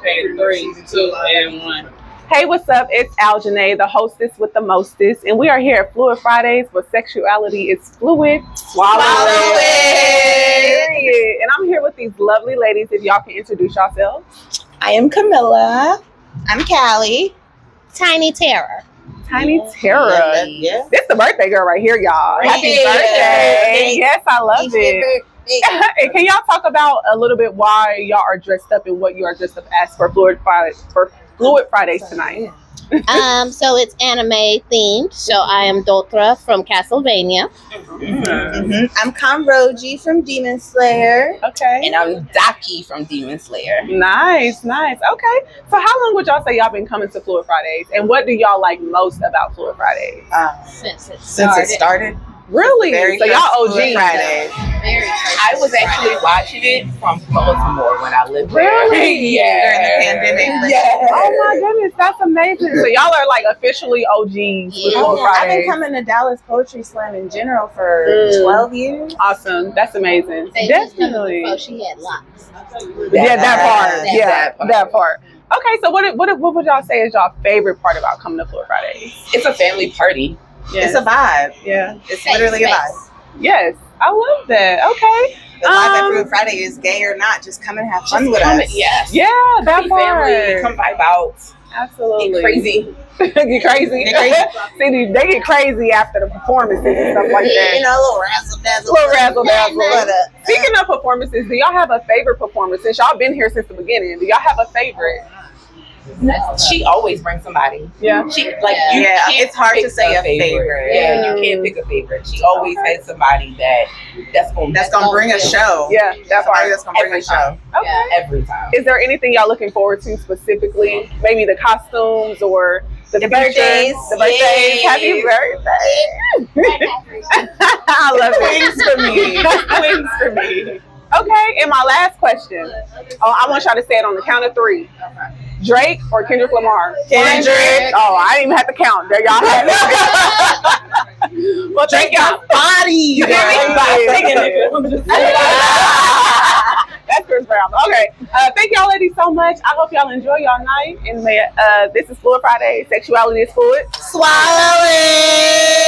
Okay, three, two, and one. Hey, what's up? It's Aljanae, the hostess with the mostest, and we are here at Fluid Fridays where sexuality is fluid. Swallow, Swallow it. Period. And I'm here with these lovely ladies. If y'all can introduce yourselves. I am Camilla. I'm Callie. Tiny Terror. Tiny Terror. Yeah, yeah. This the birthday girl right here, y'all. Happy Yeah. birthday. Yes, I love it. and can y'all talk about a little bit why y'all are dressed up and what you are dressed up as for Fluid Friday for Fluid Fridays tonight? um, so it's anime themed. So I am Dotra from Castlevania. Mm-hmm. I'm Kanroji from Demon Slayer. Okay. And I'm Daki from Demon Slayer. Nice, nice. Okay. So how long would y'all say y'all been coming to Fluid Fridays? And what do y'all like most about Fluid Fridays? Uh, Since it started. since started. it started. Really? So y'all first Fluid Fridays. Very I was actually watching it from Baltimore when I lived there. Really? yeah. During the pandemic. Yeah. Oh my goodness, that's amazing. So y'all are like officially OGs Yeah. Fluid Oh, I've been coming to Dallas Poetry Slam in general for Mm. 12 years. Awesome. That's amazing. They Definitely. before she had locks. yeah, that part. That yeah, part. that part. Okay, so what what what would y'all say is y'all favorite part about coming to Fluid Fridays? It's a family party. It's a vibe. yeah. It's Safe literally a space. vibe. Yes, I love that. Okay. The live at Um, Fruit Friday is gay or not. Just come and have fun with come- us. Yes. Yeah, that Be part. family. Come vibe out. Absolutely. Get crazy. get crazy. Get crazy. See, they- they get crazy after the performances and stuff like that. You that. know, a little razzle dazzle. A Little razzle dazzle. Uh, Speaking of performances, do y'all have a favorite performance? Since y'all been here since the beginning, do y'all have a favorite? She always brings somebody. Yeah. She like Yeah. you Yeah, can't it's hard to say a favorite. Yeah, Yeah. you can't pick a favorite. She always has somebody that that's gonna that's gonna bring a show. Yeah, that Somebody that's gonna bring a show. time. Okay. every time. Is there anything y'all looking forward to specifically? Maybe the costumes or the, The features, birthdays. The birthdays. Yay. Happy birthday. I love it. Wings for me. Wings for me. Okay, and my last question. Oh, I want y'all to say it on the count of three. Drake or Kendrick Lamar? Kendrick. Oh, I didn't even have to count. There y'all have it. well, thank y'all. Body. You hear me? That's Chris Brown. Okay. Uh, thank y'all ladies so much. I hope y'all enjoy y'all night. And may, uh, this is Fluid Friday. Sexuality is fluid. Swallow it.